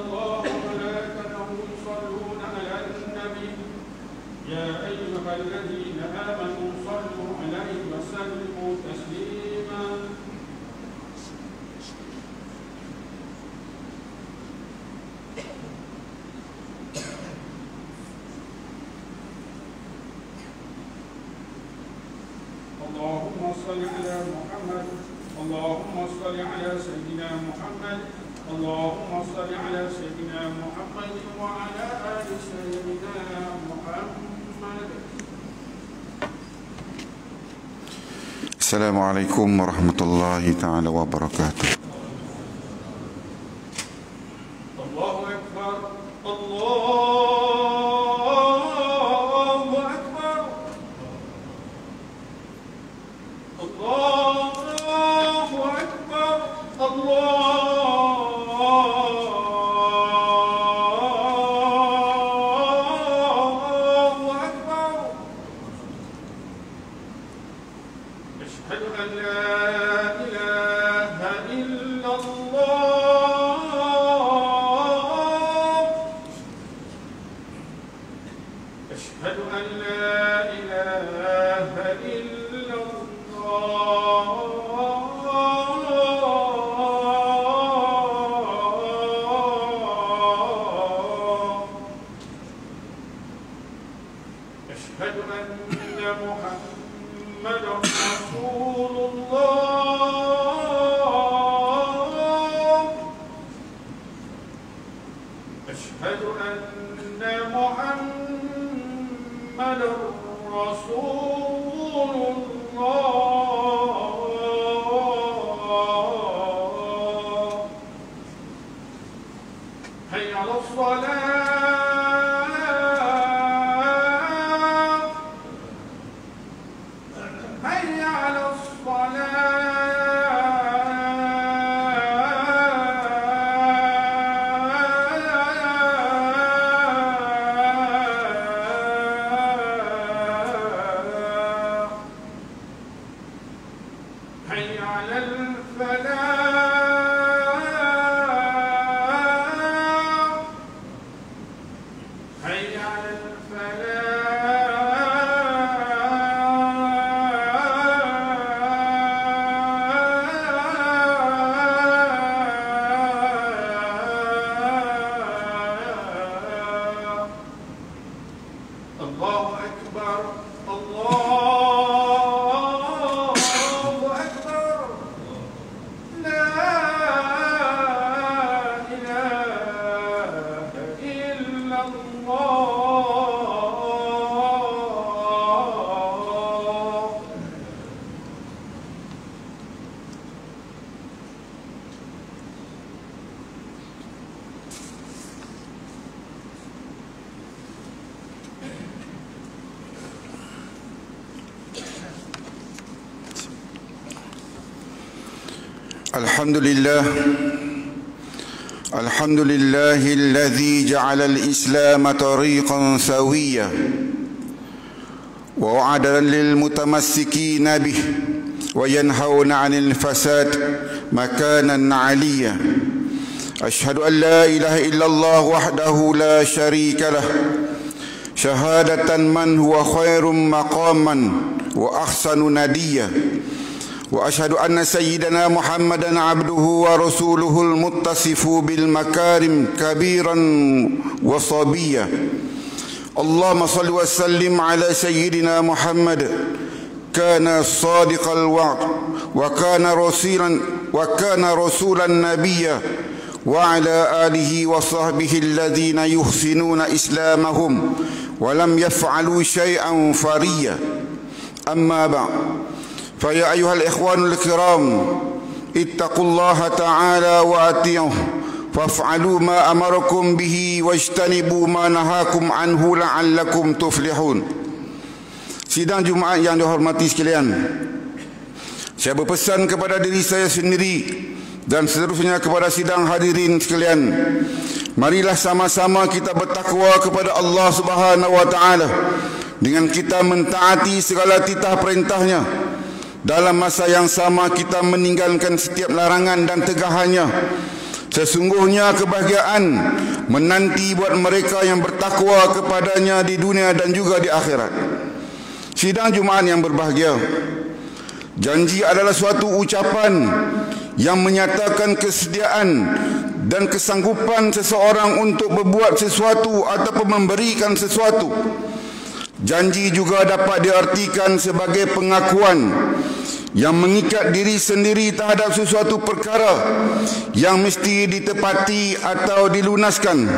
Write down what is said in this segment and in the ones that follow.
الله وملائكته يصلون على النبي. يا أيها الذين آمنوا صلوا عليه وسلموا تسليما اللهم صل على محمد اللهم صل على سيدنا محمد اللهم صل على سيدنا محمد وعلى آل سيدنا محمد السلام عليكم ورحمة الله تعالى وبركاته. الله أكبر الله الحمد لله الحمد لله الذي جعل الإسلام طريقا سويا ووعدا للمتمسكين به وينهون عن الفساد مكانا عليا. أشهد أن لا إله إلا الله وحده لا شريك له. شهادة من هو خير مقاما وأحسن نديا. وأشهد أن سيدنا محمدا عبده ورسوله المتصف بالمكارم كبيرا وصبيا. اللهم صل وسلم على سيدنا محمد. كان صادق الوعد وكان رسولا وكان رسولا نبيا. وعلى آله وصحبه الذين يحسنون إسلامهم ولم يفعلوا شيئا فريا. أما بعد فيا أيها الإخوان الكرام اتقوا الله تعالى وأطيعوه فافعلوا ما أمركم به واجتنبوا ما نهاكم عنه لعلكم تفلحون Sidang Jumaat yang dihormati sekalian Saya berpesan kepada diri saya sendiri Dan seterusnya kepada sidang hadirin sekalian Marilah sama-sama kita bertakwa kepada Allah Subhanahu wa taala dengan kita mentaati segala titah perintahnya dalam masa yang sama kita meninggalkan setiap larangan dan tegahannya Sesungguhnya kebahagiaan menanti buat mereka yang bertakwa kepadanya di dunia dan juga di akhirat. Sidang Jumaat yang berbahagia. Janji adalah suatu ucapan yang menyatakan kesediaan dan kesanggupan seseorang untuk berbuat sesuatu ataupun memberikan sesuatu. Janji juga dapat diartikan sebagai pengakuan yang mengikat diri sendiri terhadap sesuatu perkara yang mesti ditepati atau dilunaskan.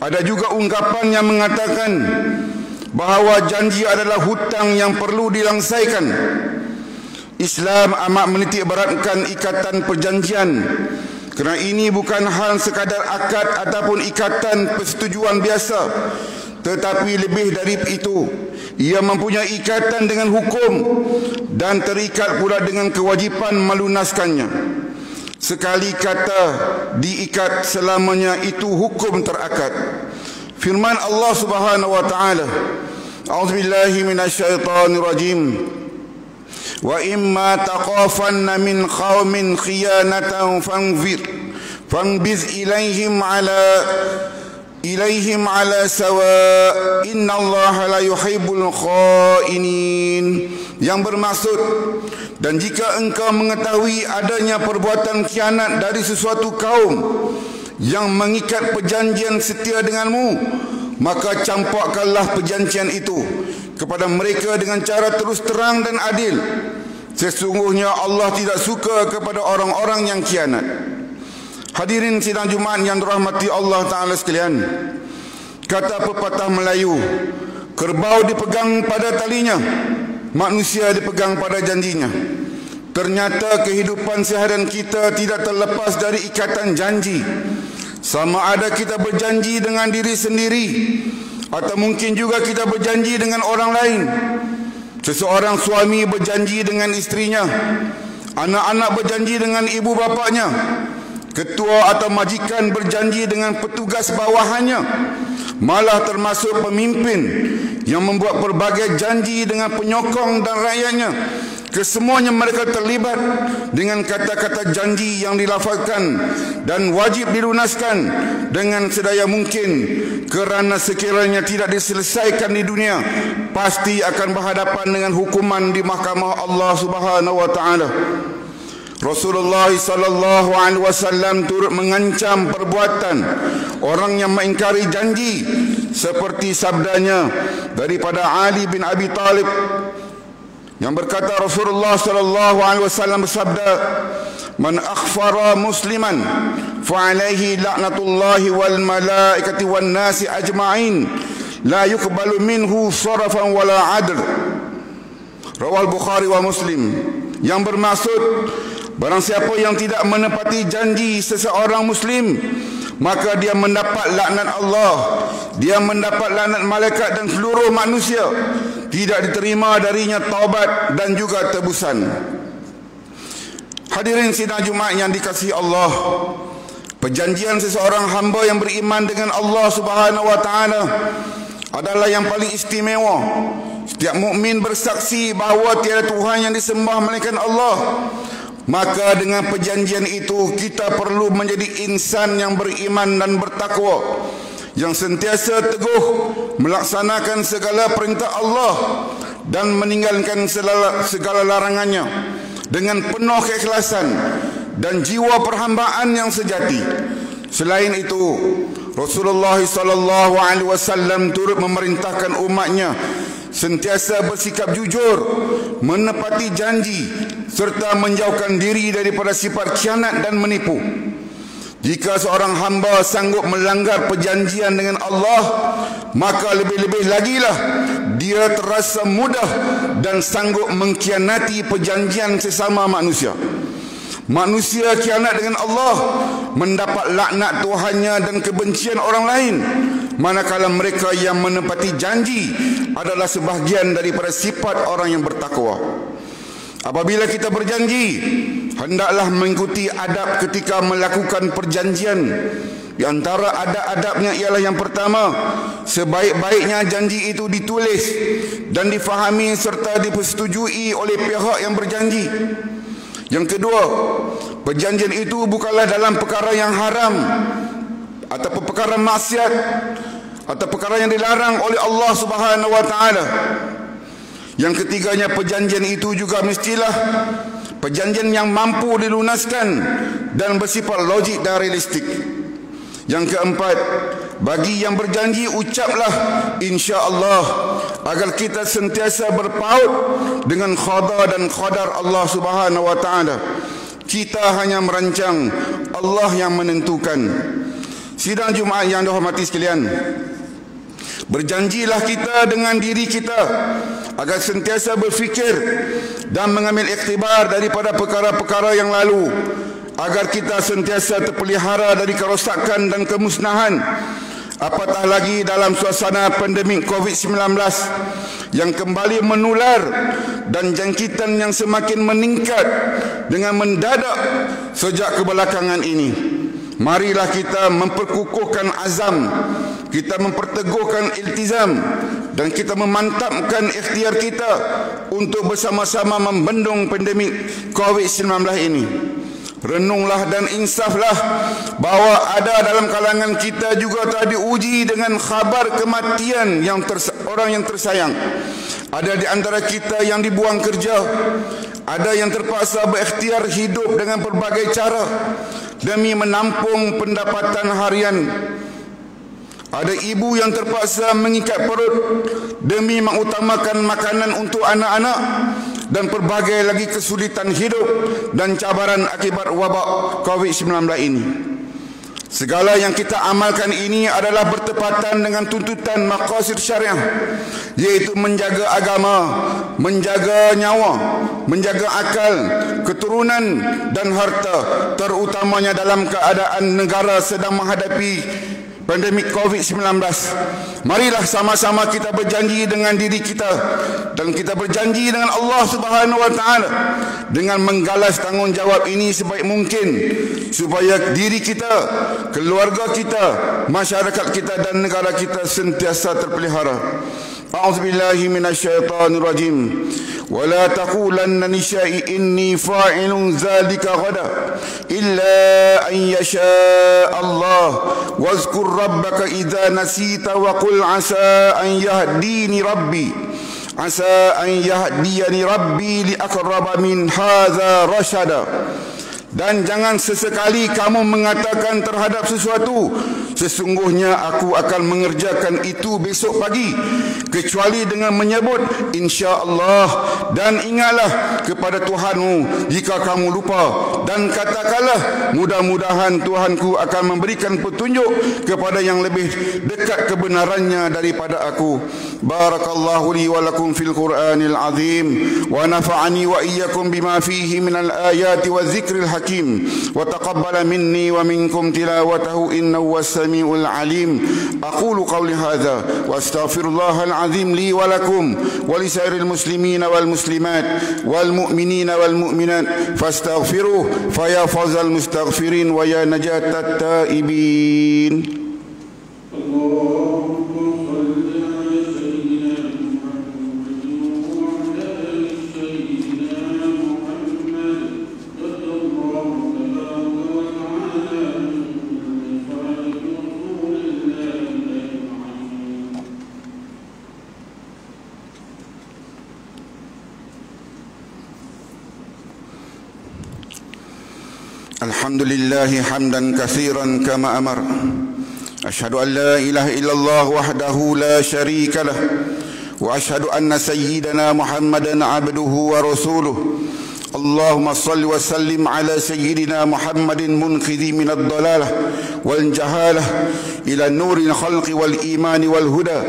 Ada juga ungkapan yang mengatakan bahawa janji adalah hutang yang perlu dilangsaikan. Islam amat menitik beratkan ikatan perjanjian kerana ini bukan hal sekadar akad ataupun ikatan persetujuan biasa tetapi lebih dari itu ia mempunyai ikatan dengan hukum dan terikat pula dengan kewajipan melunaskannya. Sekali kata diikat selamanya itu hukum terakad. Firman Allah Subhanahu wa taala. A'udzubillahi minasyaitonir rajim. Wa imma taqafanna min qaumin khiyanatan fanfir fanbiz ilaihim ala ilaihim ala sawa inna Allah la yuhibbul khainin yang bermaksud dan jika engkau mengetahui adanya perbuatan khianat dari sesuatu kaum yang mengikat perjanjian setia denganmu maka campakkanlah perjanjian itu kepada mereka dengan cara terus terang dan adil. Sesungguhnya Allah tidak suka kepada orang-orang yang khianat Hadirin sidang Jumaat yang dirahmati Allah Ta'ala sekalian. Kata pepatah Melayu Kerbau dipegang pada talinya Manusia dipegang pada janjinya. Ternyata kehidupan seharian kita tidak terlepas dari ikatan janji. Sama ada kita berjanji dengan diri sendiri Atau mungkin juga kita berjanji dengan orang lain. Seseorang suami berjanji dengan istrinya Anak-anak berjanji dengan ibu bapaknya ketua atau majikan berjanji dengan petugas bawahannya malah termasuk pemimpin yang membuat berbagai janji dengan penyokong dan rakyatnya. Kesemuanya mereka terlibat dengan kata-kata janji yang dilafazkan dan wajib dilunaskan dengan sedaya mungkin kerana sekiranya tidak diselesaikan di dunia pasti akan berhadapan dengan hukuman di mahkamah Allah Subhanahu wa taala Rasulullah sallallahu alaihi wasallam turut mengancam perbuatan orang yang mengingkari janji seperti sabdanya daripada Ali bin Abi Talib yang berkata Rasulullah sallallahu alaihi wasallam bersabda man akhfara musliman fa alaihi la'natullahi wal malaikati wan nasi ajma'in la yuqbalu minhu sarafan wala adl. Rawal bukhari wa muslim. Yang bermaksud Barang siapa yang tidak menepati janji seseorang muslim Maka dia mendapat laknat Allah. Dia mendapat laknat malaikat dan seluruh manusia. Tidak diterima darinya taubat dan juga tebusan. Hadirin sidang Jumat yang dikasihi Allah Perjanjian seseorang hamba yang beriman dengan Allah subhanahu wa ta'ala Adalah yang paling istimewa. Setiap mukmin bersaksi bahawa tiada Tuhan yang disembah melainkan Allah Maka dengan perjanjian itu kita perlu menjadi insan yang beriman dan bertakwa yang sentiasa teguh melaksanakan segala perintah Allah dan meninggalkan segala, segala larangannya dengan penuh keikhlasan dan jiwa perhambaan yang sejati. Selain itu, Rasulullah sallallahu alaihi wasallam turut memerintahkan umatnya sentiasa bersikap jujur, menepati janji serta menjauhkan diri daripada sifat khianat dan menipu. Jika seorang hamba sanggup melanggar perjanjian dengan Allah, maka lebih-lebih lagi lah dia terasa mudah dan sanggup mengkhianati perjanjian sesama manusia. Manusia khianat dengan Allah mendapat laknat Tuhannya dan kebencian orang lain manakala mereka yang menepati janji adalah sebahagian daripada sifat orang yang bertakwa. Apabila kita berjanji, hendaklah mengikuti adab ketika melakukan perjanjian. Di antara adab-adabnya ialah yang pertama, sebaik-baiknya janji itu ditulis dan difahami serta dipersetujui oleh pihak yang berjanji. Yang kedua, perjanjian itu bukanlah dalam perkara yang haram ataupun perkara maksiat atau perkara yang dilarang oleh Allah Subhanahu taala. Yang ketiganya perjanjian itu juga mestilah perjanjian yang mampu dilunaskan dan bersifat logik dan realistik. Yang keempat, bagi yang berjanji ucaplah insya-Allah agar kita sentiasa berpaut dengan qada dan qadar Allah Subhanahu wa taala. Kita hanya merancang, Allah yang menentukan. Sidang Jumaat yang dihormati sekalian, Berjanjilah kita dengan diri kita agar sentiasa berfikir dan mengambil iktibar daripada perkara-perkara yang lalu agar kita sentiasa terpelihara dari kerosakan dan kemusnahan. Apatah lagi dalam suasana pandemik COVID-19 yang kembali menular dan jangkitan yang semakin meningkat dengan mendadak sejak kebelakangan ini. Marilah kita memperkukuhkan azam kita memperteguhkan iltizam dan kita memantapkan ikhtiar kita untuk bersama-sama membendung pandemik COVID-19 ini. Renunglah dan insaflah bahawa ada dalam kalangan kita juga telah diuji dengan khabar kematian yang orang yang tersayang. Ada di antara kita yang dibuang kerja, ada yang terpaksa berikhtiar hidup dengan berbagai cara demi menampung pendapatan harian ada ibu yang terpaksa mengikat perut demi mengutamakan makanan untuk anak-anak dan pelbagai lagi kesulitan hidup dan cabaran akibat wabak COVID-19 ini. Segala yang kita amalkan ini adalah bertepatan dengan tuntutan maqasid syariah yaitu menjaga agama, menjaga nyawa, menjaga akal, keturunan dan harta terutamanya dalam keadaan negara sedang menghadapi pandemik COVID-19. Marilah sama-sama kita berjanji dengan diri kita dan kita berjanji dengan Allah Subhanahu wa taala dengan menggalas tanggungjawab ini sebaik mungkin supaya diri kita, keluarga kita, masyarakat kita dan negara kita sentiasa terpelihara. A'udzubillahi minasyaitonirrajim. rajim. ولا تقولن لشيء إني فاعل ذلك غدا إلا أن يشاء الله واذكر ربك إذا نسيت وقل عسى أن يهديني ربي عسى أن يهديني ربي لأقرب من هذا رشدا dan jangan sesekali kamu mengatakan terhadap sesuatu sesungguhnya aku akan mengerjakan itu besok pagi kecuali dengan menyebut insya-Allah dan ingatlah kepada Tuhanmu jika kamu lupa. Dan katakanlah mudah-mudahan Tuhanku akan memberikan petunjuk kepada yang lebih dekat kebenarannya daripada aku. Barakallahu li wa lakum fil qur'anil azim wa nafa'ani wa iyyakum bima fihi minal ayati wa dzikril hakim. Wa taqabbala minni wa minkum tilawatahu innahu was السميع العليم أقول قولي هذا وأستغفر الله العظيم لي ولكم ولسائر المسلمين والمسلمات والمؤمنين والمؤمنات فاستغفروه فيا فوز المستغفرين ويا نجاة التائبين الله الحمد لله حمدا كثيرا كما امر اشهد ان لا اله الا الله وحده لا شريك له واشهد ان سيدنا محمدا عبده ورسوله اللهم صل وسلم على سيدنا محمد منقذ من الضلالة والجهالة إلى النور الخلق والإيمان والهدى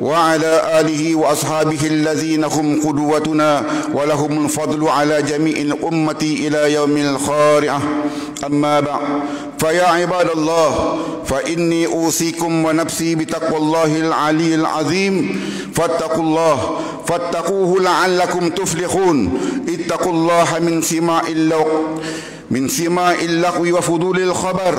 وعلى آله وأصحابه الذين هم قدوتنا ولهم الفضل على جميع الأمة إلى يوم الخارعة. أما بعد فيا عباد الله فإني أوصيكم ونفسي بتقوى الله العلي العظيم فاتقوا الله فاتقوه لعلكم تفلحون. اتقوا الله من سماع اللوق من سماع اللغو وفضول الخبر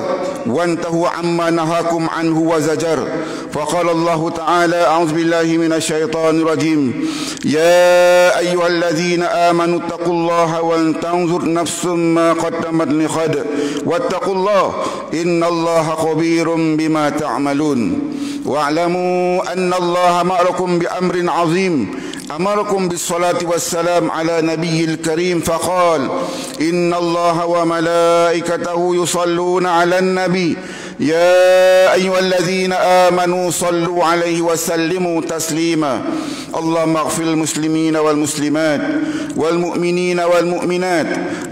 وانتهوا عما نهاكم عنه وزجر. فقال الله تعالى أعوذ بالله من الشيطان الرجيم. يا أيها الذين آمنوا اتقوا الله ولتنظر نفس ما قدمت لغد واتقوا الله إن الله خبير بما تعملون. واعلموا أن الله أمركم بأمر عظيم أمركم بالصلاة والسلام على نبي الكريم فقال إن الله وملائكته يصلون على النبي. يا أيها الذين آمنوا صلوا عليه وسلموا تسليما اللهم اغفر المسلمين والمسلمات والمؤمنين والمؤمنات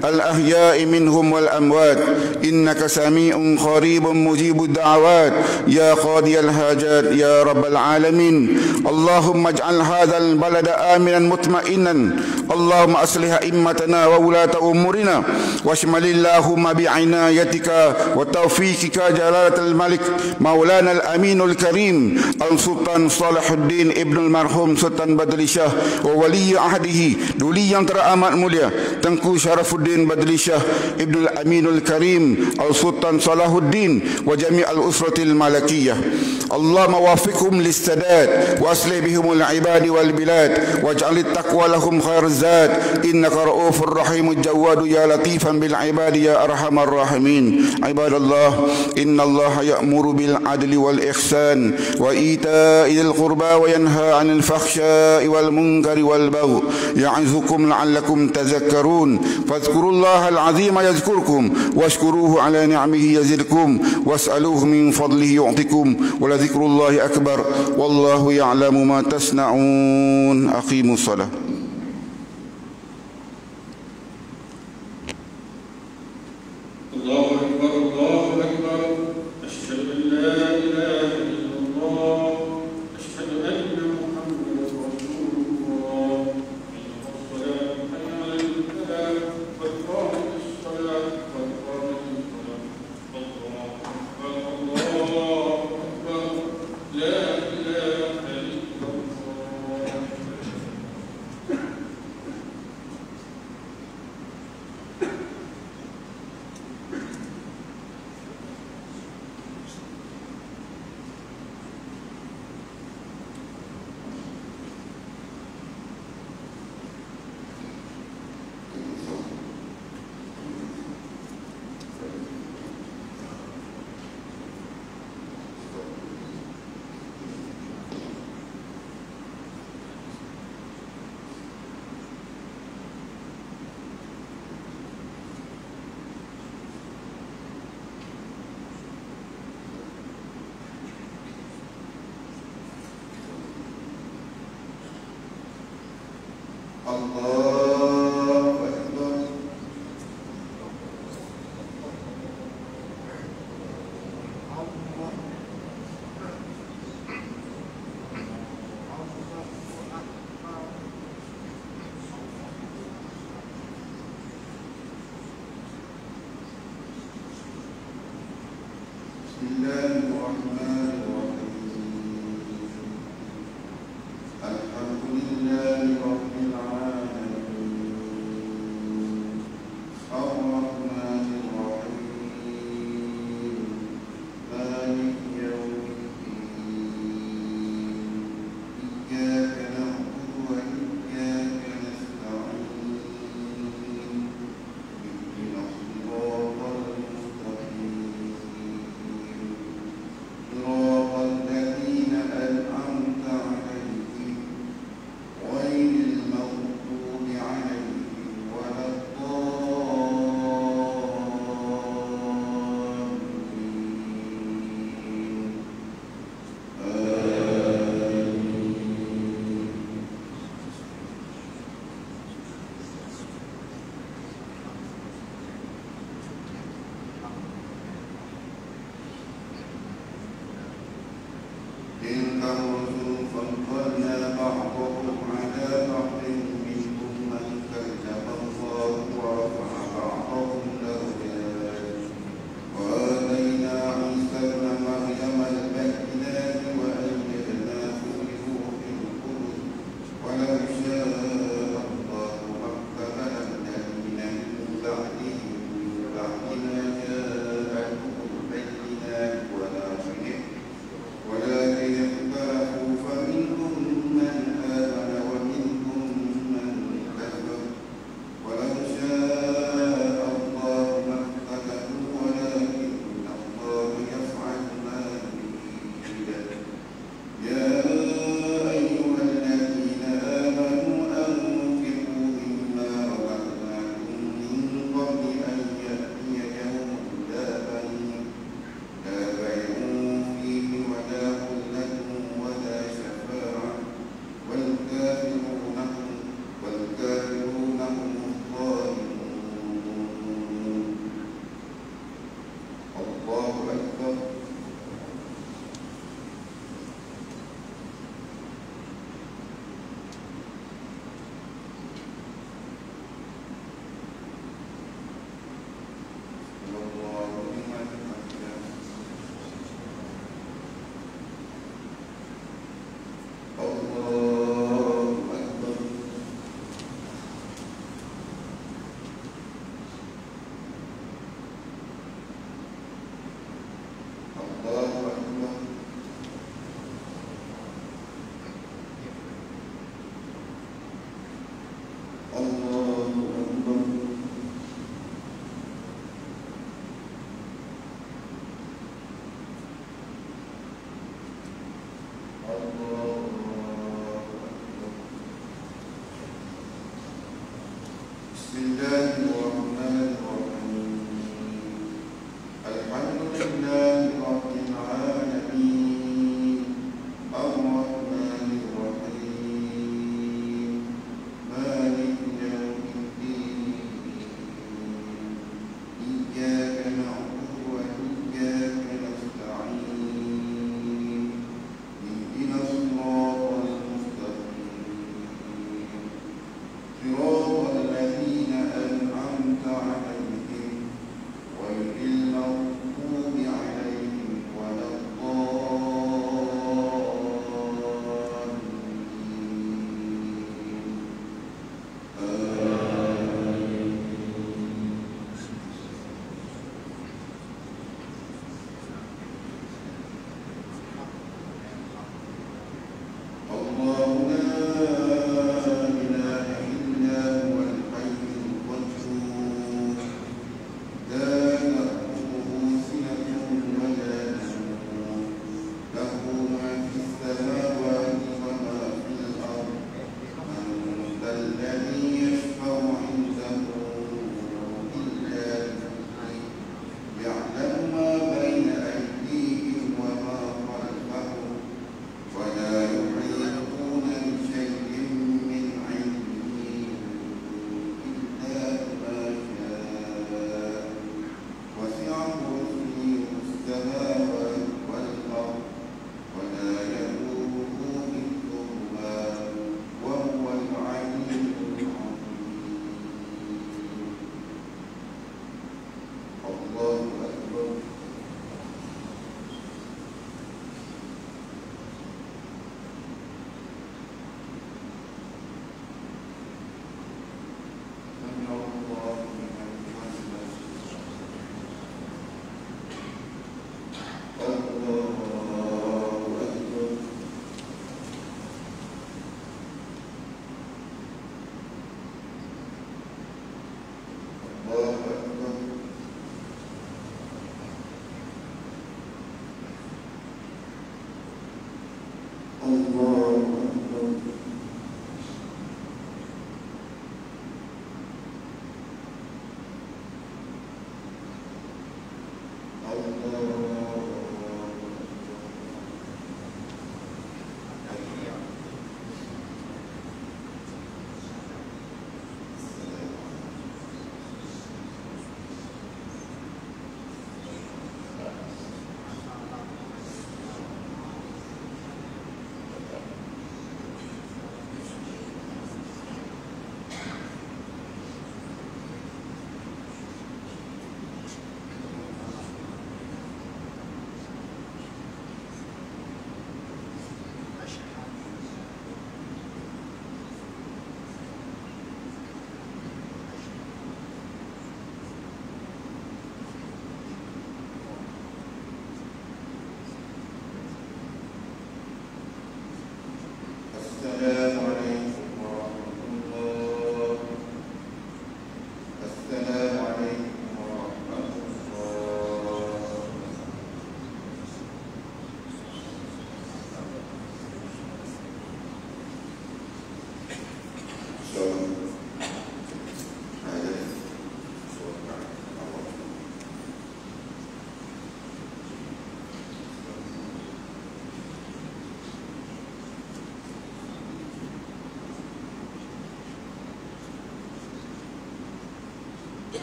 الأحياء منهم والأموات إنك سميع قريب مجيب الدعوات يا قاضي الحاجات يا رب العالمين اللهم اجعل هذا البلد آمنا مطمئنا اللهم أصلح أئمتنا وولاة أمورنا واشمل اللهم بعنايتك وتوفيقك جلالة الملك مولانا الأمين الكريم السلطان صالح الدين ابن المرحوم سلطان بدر شاه وولي عهده دولي teramat mulia Tengku Syarafuddin Badli Shah Ibn al-Amin al-Karim Al-Sultan Salahuddin وجميع الأسرة الملكية. اللهم وافقهم للسداد وأصلح بهم العباد والبلاد واجعل التقوى لهم خير الزاد. إنك رؤوف رحيم الجواد يا لطيفا بالعباد يا أرحم الراحمين. عباد الله إن الله يأمر بالعدل والإحسان وإيتاء ذي القربى وينهى عن الفحشاء والمنكر والبغي يعظكم لعلكم تذكرون فاذكروا الله العظيم يذكركم واشكروه على نعمه يزدكم واسألوه من فضله يعطكم ولذكر الله أكبر والله يعلم ما تصنعون أقيموا الصلاة Sambha Bismillahirrahmanirrahim.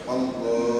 Allah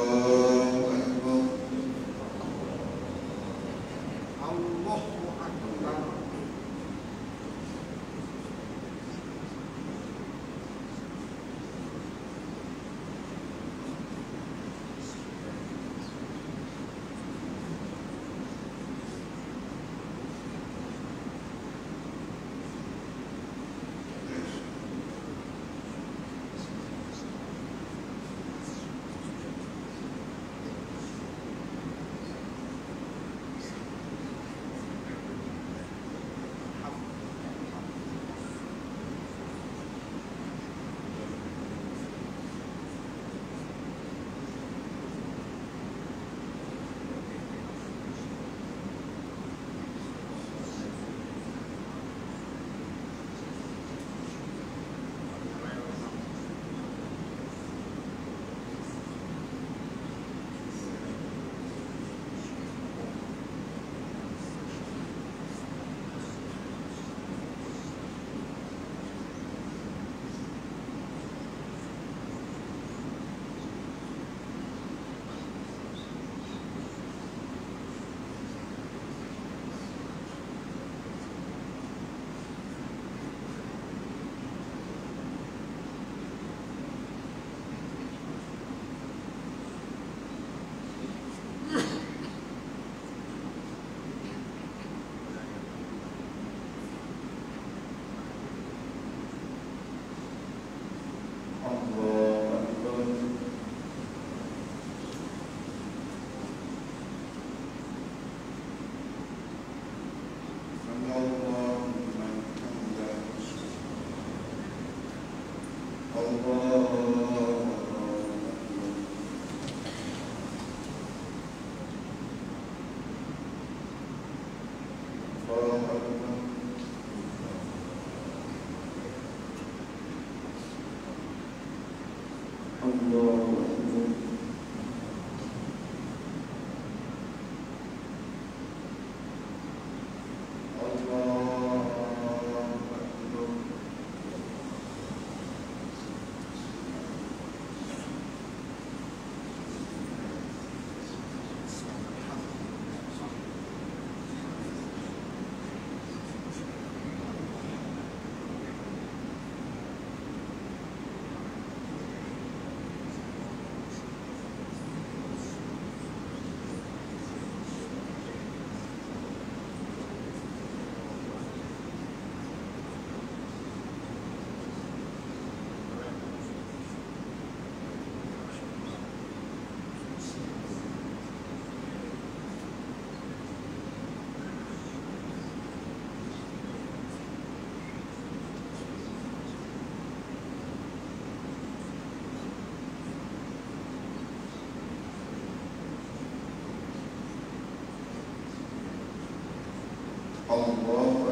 Lord.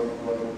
what, what